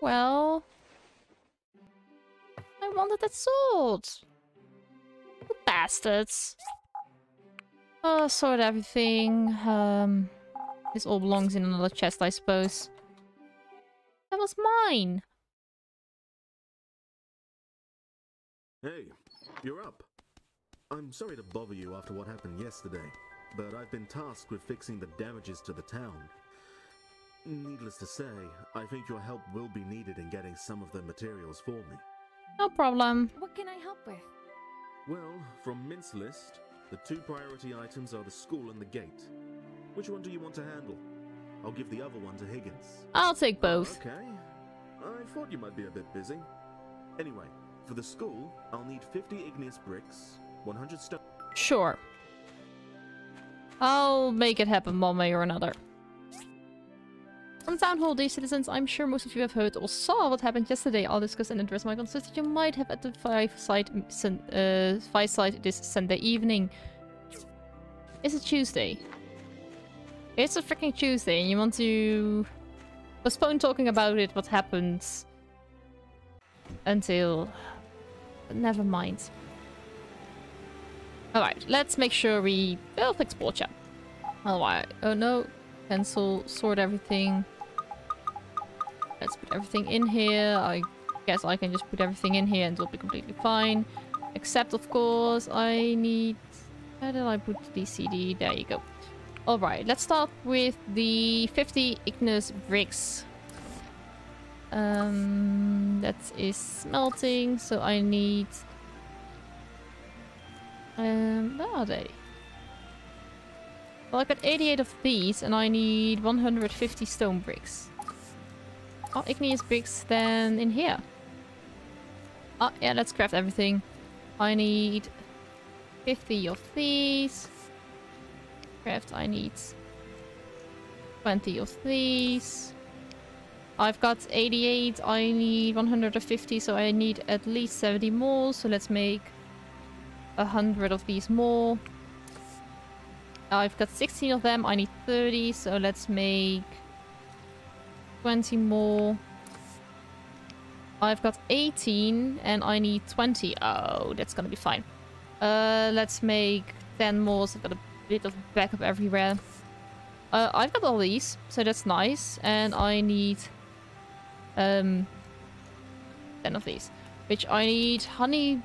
Well... I wanted that sword! You bastards! Oh, sort everything. Um, this all belongs in another chest, I suppose. That was mine! Hey, you're up. I'm sorry to bother you after what happened yesterday, but I've been tasked with fixing the damages to the town. Needless to say, I think your help will be needed in getting some of the materials for me. No problem. What can I help with? Well, from Mint's list, the two priority items are the school and the gate. Which one do you want to handle? I'll give the other one to Higgins. I'll take both. Okay. I thought you might be a bit busy. Anyway, for the school, I'll need 50 igneous bricks, 100 stone. Sure. I'll make it happen one way or another. On Town Hall Day, citizens, I'm sure most of you have heard or saw what happened yesterday. I'll discuss and address my concerns that you might have at the five side, uh, five side this Sunday evening. It's a Tuesday. It's a freaking Tuesday, and you want to postpone talking about it, what happened, until... Never mind. Alright, let's make sure we... We'll fix chat. Alright, oh no. Pencil, sort everything. Let's put everything in here. I guess I can just put everything in here and it'll be completely fine. Except, of course, I need... Where did I put the CD? There you go. Alright, let's start with the 50 igneous bricks. Um, that is smelting, so I need... Um, where are they? Well, I got 88 of these, and I need 150 stone bricks. Oh, igneous bricks then in here. Oh, yeah, let's craft everything. I need 50 of these. Craft, I need 20 of these. I've got 88, I need 150, so I need at least 70 more. So let's make 100 of these more. I've got 16 of them, I need 30, so let's make 20 more. I've got 18 and I need 20. Oh, that's gonna be fine. Uh, let's make 10 more, so I've got a bit of backup everywhere. Uh, I've got all these, so that's nice. And I need um, 10 of these. Which I need honey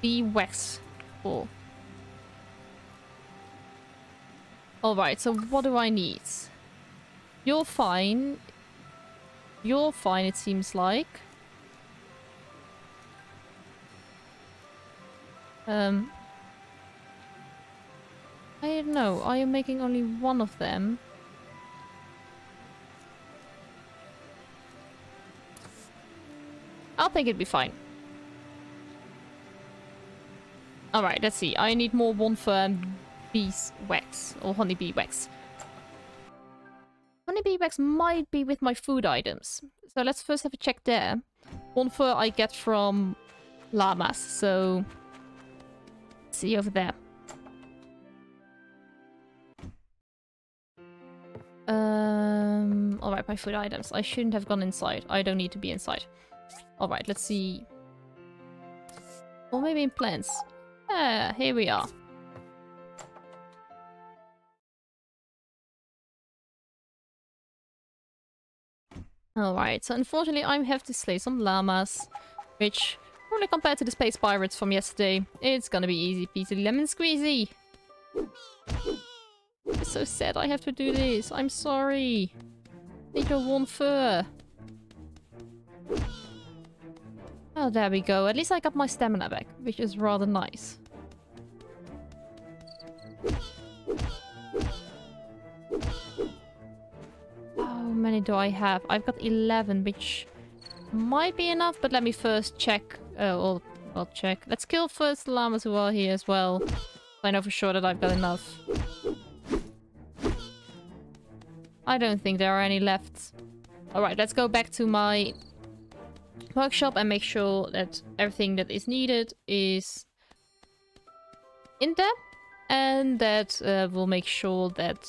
bee wax for. Alright, so what do I need? You're fine. You're fine, it seems like. Um, I don't know. Are you making only one of them. I'll think it'd be fine. Alright, let's see. I need more one firm bees wax or honeybee wax. Honeybee wax might be with my food items. So let's first have a check there. One fur I get from llamas, so see over there. Um, alright, my food items. I shouldn't have gone inside. I don't need to be inside. Alright, let's see. Or maybe in plants. Ah, here we are. Alright, so unfortunately I have to slay some llamas, which, probably compared to the space pirates from yesterday, it's gonna be easy peasy lemon squeezy. It's so sad I have to do this. I'm sorry. Need your one fur. Oh, there we go. At least I got my stamina back, which is rather nice. Many do I have? I've got 11, which might be enough, but let me first check. Uh, I'll check. Let's kill first llamas who are here as well. I know for sure that I've got enough. I don't think there are any left. Alright, let's go back to my workshop and make sure that everything that is needed is in there. And that uh, will make sure that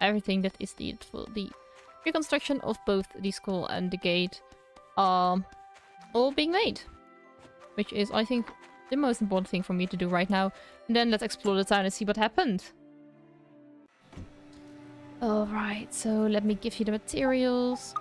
everything that is needed for the reconstruction of both the school and the gate are all being made. Which is, I think, the most important thing for me to do right now. And then let's explore the town and see what happened. Alright, so let me give you the materials.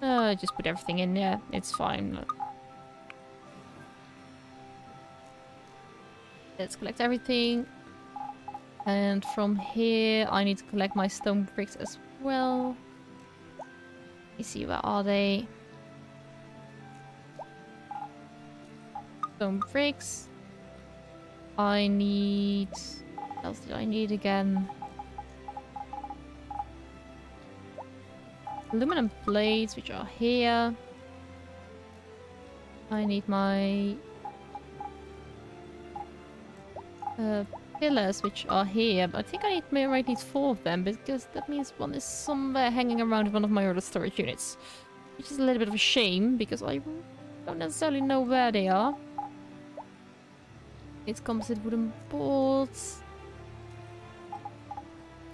Uh, just put everything in there. It's fine. Let's collect everything. And from here, I need to collect my stone bricks as well. Let me see, what are they? Stone bricks. I need... What else do I need again? Aluminum plates, which are here. I need my... Uh, pillars, which are here. But I think I need, maybe I need four of them, because that means one is somewhere hanging around one of my other storage units. Which is a little bit of a shame, because I don't necessarily know where they are. It's composite wooden boards.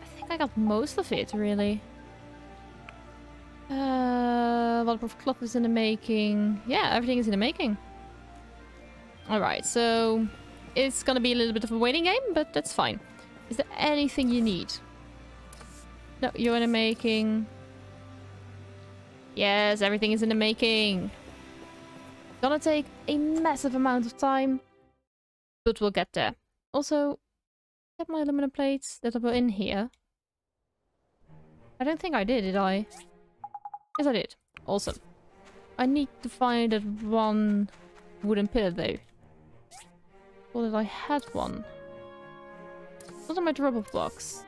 I think I got most of it, really. Uh, waterproof cloth is in the making. Yeah, everything is in the making. Alright, so it's gonna be a little bit of a waiting game, but that's fine. Is there anything you need? No, you're in the making. Yes, everything is in the making. Gonna take a massive amount of time, but we'll get there. Also, get my aluminum plates that are in here. I don't think I did, did I? Yes, I did. Awesome. I need to find that one wooden pillar, though. Or that I had one. Those are my drop-off box.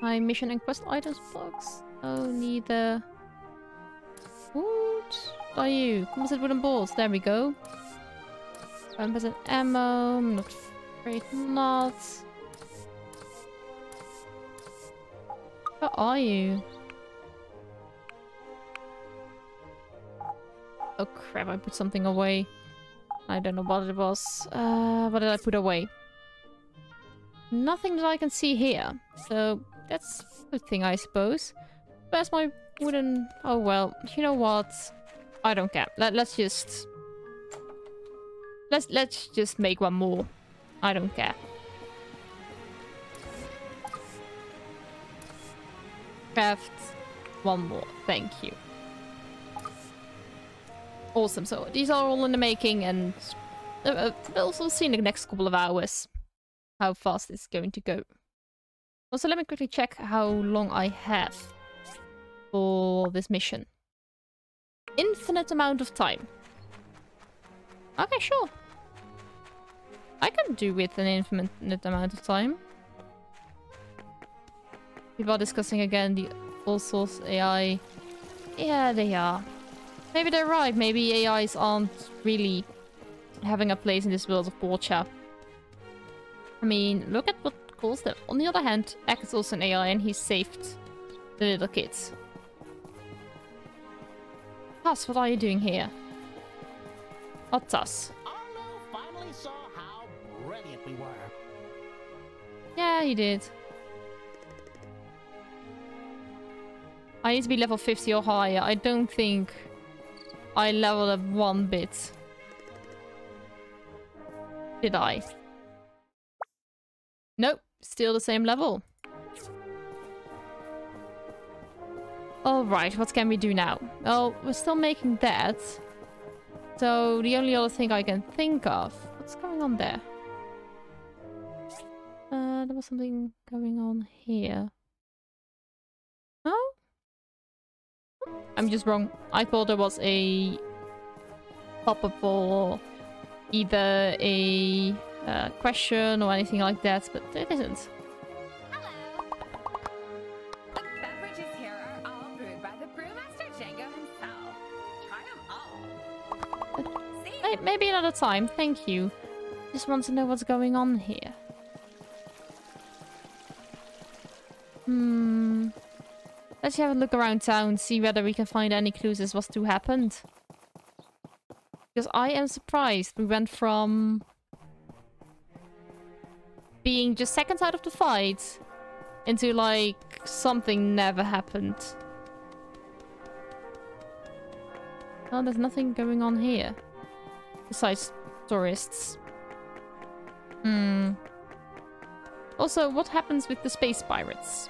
My mission and quest items box. Oh, neither. What are you? Composite wooden balls. There we go. 100% ammo. I'm not afraid not. Where are you? Oh crap, I put something away. I don't know what it was. Uh, what did I put away? Nothing that I can see here. So that's a good thing, I suppose. Where's my wooden... Oh well, you know what? I don't care. Let, let's just... Let's, let's just make one more. I don't care. Craft one more. Thank you. Awesome. So these are all in the making and uh, uh, we'll also see in the next couple of hours how fast it's going to go. Also, let me quickly check how long I have for this mission. Infinite amount of time. Okay, sure. I can do with an infinite amount of time. People are discussing again the all source AI. Yeah, they are. Maybe they're right. Maybe AIs aren't really having a place in this world of Portia. I mean, look at what calls them. On the other hand, Ek is also an AI and he saved the little kids. Tuss, what are you doing here? Oh, Tuss. Arlo finally saw how brilliant we were. Yeah, he did. I need to be level 50 or higher. I don't think I leveled up one bit. Did I? Nope, still the same level. Alright, what can we do now? Well, we're still making that. So the only other thing I can think of... What's going on there? Uh, there was something going on here. No? I'm just wrong. I thought there was a pop-up for either a uh, question or anything like that, but it isn't. Hello. The beverages here are all brewed by the brewmaster Django himself. Try them all. Maybe another time, thank you. Just want to know what's going on here. Hmm. Let's have a look around town, see whether we can find any clues as what's to happened. Because I am surprised we went from being just seconds out of the fight into like something never happened. Oh, there's nothing going on here. Besides tourists. Hmm. Also, what happens with the space pirates?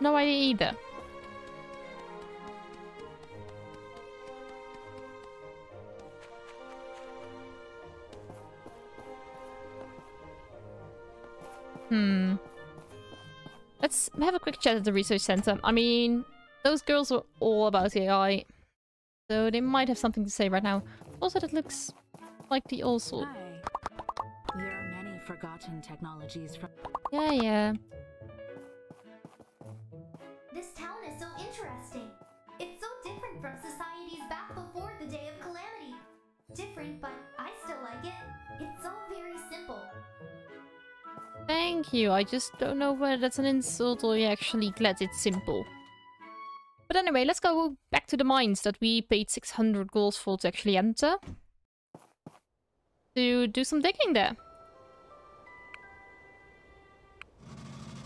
No idea either. Hmm. Let's have a quick chat at the research center. I mean, those girls are all about AI. So they might have something to say right now. Also, that looks like the old sword. Hi. There are many forgotten technologies from Yeah, yeah. This town is so interesting. It's so different from societies back before the day of calamity. Different, but I still like it. It's all very simple. Thank you. I just don't know whether that's an insult or you're actually glad it's simple. But anyway, let's go back to the mines that we paid 600 gold for to actually enter. To do some digging there.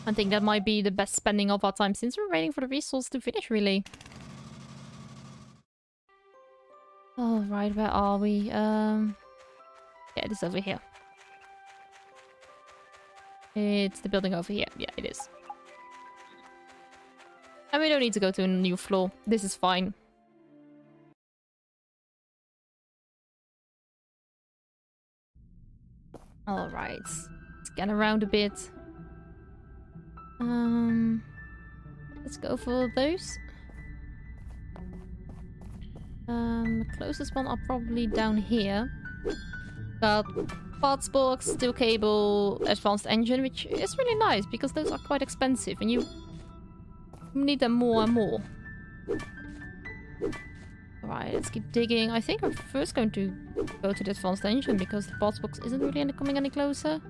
I think that might be the best spending of our time since we're waiting for the resource to finish, really. Alright, where are we? Um, Yeah, it is over here. It's the building over here. Yeah, it is. And we don't need to go to a new floor. This is fine. Alright. Scan around a bit. Um, let's go for those. Um, the closest one are probably down here. Got parts box, steel cable, advanced engine, which is really nice because those are quite expensive and you need them more and more. Alright, let's keep digging. I think I'm first going to go to the advanced engine because the parts box isn't really coming any closer.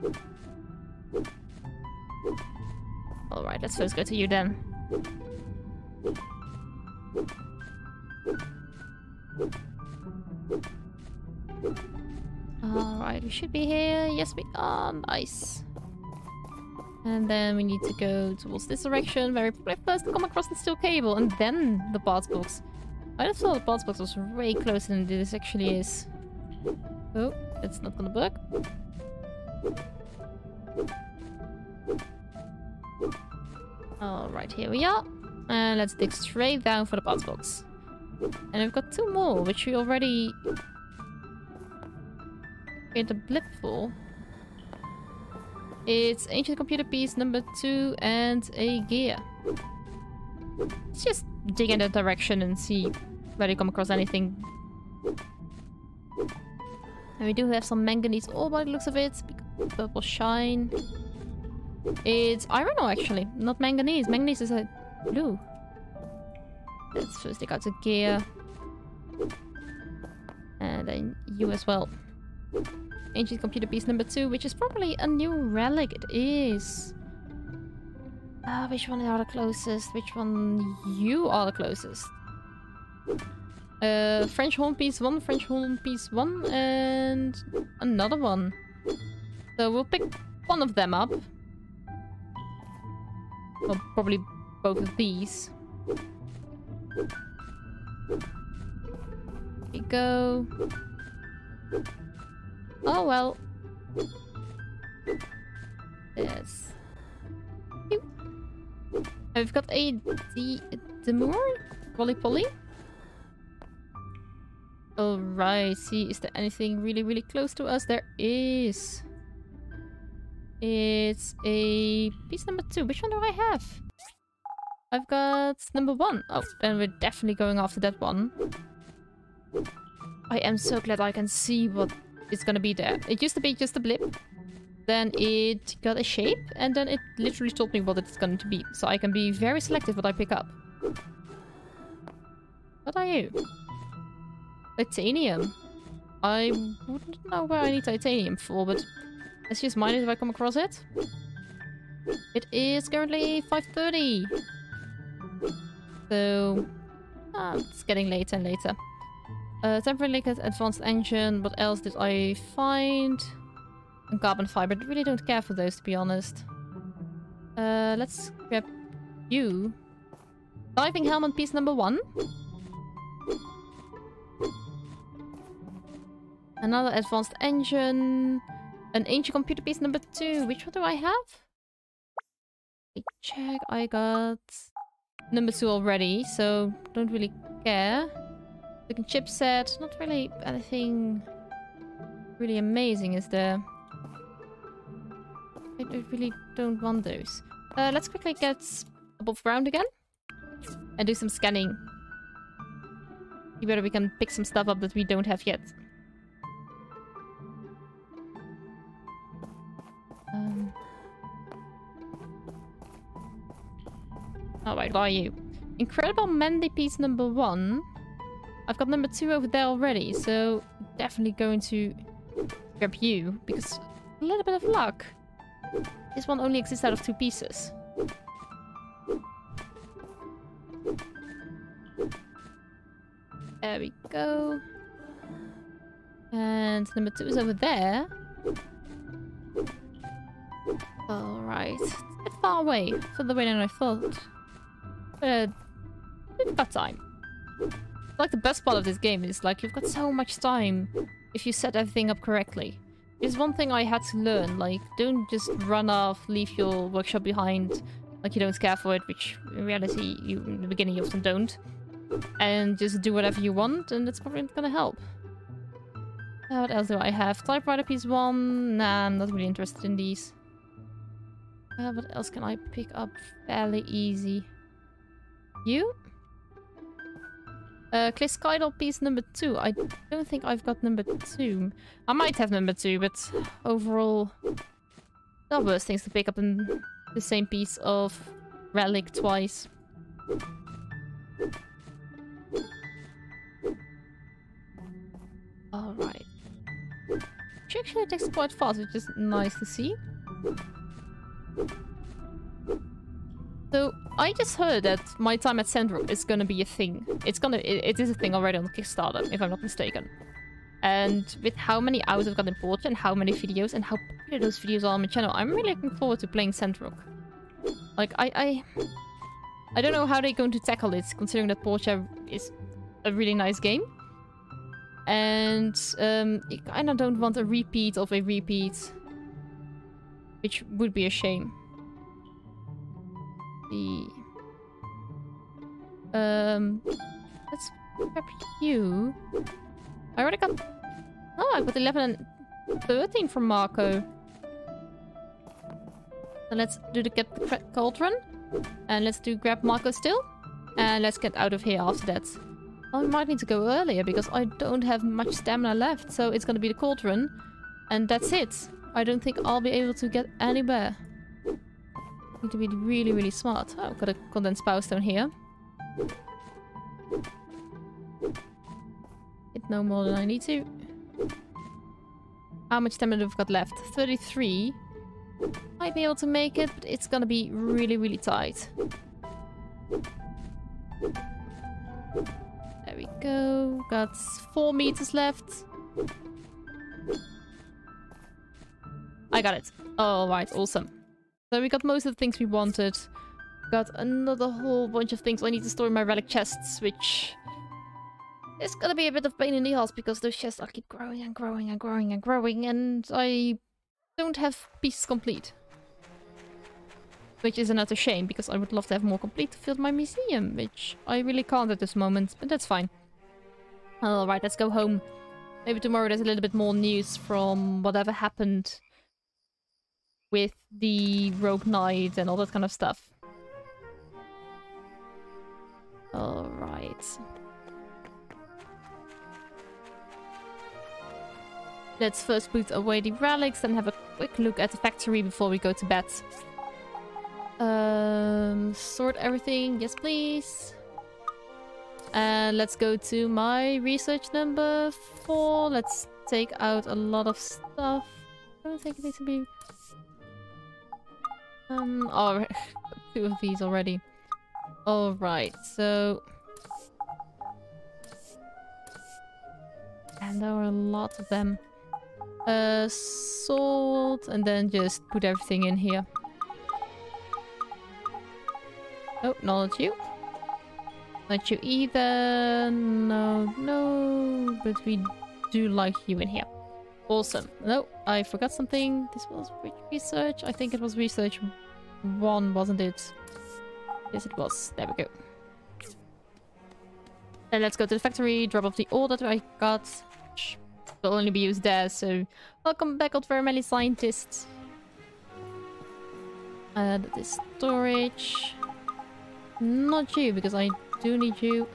Alright, let's first go to you then. Alright, we should be here. Yes, we are. Nice. And then we need to go towards this direction, we probably first come across the steel cable, and then the parts box. I just thought the parts box was way closer than this actually is. Oh, it's not gonna work. Alright, here we are. And let's dig straight down for the parts box. And we've got two more, which we already get a blip for. It's ancient computer piece number two and a gear. Let's just dig in that direction and see whether we come across anything. And we do have some manganese ore by the looks of it. Purple shine. It's iron ore actually, not manganese. Manganese is a blue. Let's first take out the gear. And then you as well. Ancient computer piece number two, which is probably a new relic. It is. Ah, which one are the closest? Which one? You are the closest. Uh, French horn piece one, French horn piece one, and another one. So we'll pick one of them up. Well, probably both of these. We go. Oh well. Yes. We've got a D Demur? Polly Polly? Alright, see, is there anything really, really close to us? There is. It's a piece number two. Which one do I have? I've got number one. Oh, then we're definitely going after that one. I am so glad I can see what is gonna be there. It used to be just a blip. Then it got a shape, and then it literally told me what it's going to be. So I can be very selective what I pick up. What are you? Titanium. I wouldn't know where I need titanium for, but let's just mine if I come across it. It is currently 5.30. So... Ah, it's getting later and later. Uh, temporary liquid, advanced engine. What else did I find? And carbon fiber. I really don't care for those, to be honest. Uh, let's grab you. Diving helmet piece number one. Another advanced engine. An ancient computer piece number two. Which one do I have? Check. I got number two already, so don't really care. Looking chipset. Not really anything really amazing, is there? I don't- really don't want those. Uh, let's quickly get above ground again. And do some scanning. See whether we can pick some stuff up that we don't have yet. Oh, Alright, where are you? Incredible Mandy piece number one. I've got number two over there already, so definitely going to grab you because a little bit of luck. This one only exists out of two pieces. There we go. And number two is over there. Alright. It's a bit far away. Further away than I thought. Uh, time. Like the best part of this game is like you've got so much time if you set everything up correctly. It's one thing I had to learn, like don't just run off, leave your workshop behind like you don't care for it, which in reality you in the beginning you often don't. And just do whatever you want and it's probably not gonna help. Uh, what else do I have? Typewriter piece one? Nah, I'm not really interested in these. Uh, what else can I pick up fairly easy? You? Uh, Clisskydal piece number two. I don't think I've got number two. I might have number two, but overall... There are worse things to pick up than the same piece of relic twice. Alright. Which actually takes quite fast, which is nice to see. So, I just heard that my time at Sandrock is gonna be a thing. It's gonna- it, it is a thing already on Kickstarter, if I'm not mistaken. And with how many hours I've got in Portia and how many videos and how popular those videos are on my channel, I'm really looking forward to playing Sandrock. Like, I- I... I don't know how they're going to tackle it, considering that Portia is a really nice game. And um, I kind of don't want a repeat of a repeat. Which would be a shame. The... Um... Let's grab you. I already got... Oh, I got 11 and 13 from Marco. So let's do the get the cauldron. And let's do grab Marco still. And let's get out of here after that. I might need to go earlier because I don't have much stamina left. So it's gonna be the cauldron. And that's it. I don't think I'll be able to get anywhere. Need to be really, really smart. Oh, I've got a condensed power stone here. Hit no more than I need to. How much stamina have we got left? 33. Might be able to make it, but it's gonna be really, really tight. There we go. Got four meters left. I got it. Alright, awesome. So we got most of the things we wanted. Got another whole bunch of things I need to store in my relic chests, which is gonna be a bit of pain in the ass because those chests are keep growing and growing and growing and growing and I don't have pieces complete. Which is another shame because I would love to have more complete to fill my museum, which I really can't at this moment, but that's fine. Alright, let's go home. Maybe tomorrow there's a little bit more news from whatever happened with the Rogue Knight and all that kind of stuff. Alright. Let's first put away the relics and have a quick look at the factory before we go to bed. Um, sort everything, yes please. And let's go to my research number four. Let's take out a lot of stuff. I don't think it needs to be... Um, oh, two of these already. Alright, so... And there are a lot of them. Uh, salt, and then just put everything in here. Oh, not you. Not you either. No, no. But we do like you in here. Awesome. No, I forgot something. This was research. I think it was research one, wasn't it? Yes, it was. There we go. And let's go to the factory, drop off the ore that I got. Will only be used there, so welcome back, old very many scientists. Add this storage. Not you, because I do need you.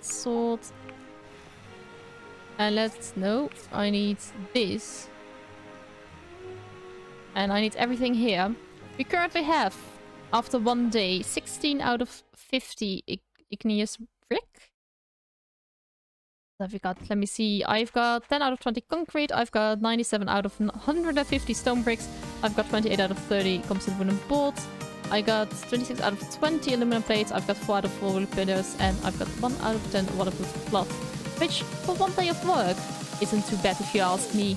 Sword. And let's... No, I need this. And I need everything here. We currently have, after one day, 16 out of 50 igneous brick. Have we got? Let me see. I've got 10 out of 20 concrete. I've got 97 out of 150 stone bricks. I've got 28 out of 30 composite wooden boards. I got 26 out of 20 aluminum plates. I've got 4 out of 4 wood pillars. And I've got 1 out of 10 waterproof cloth. Which, for one day of work, isn't too bad if you ask me.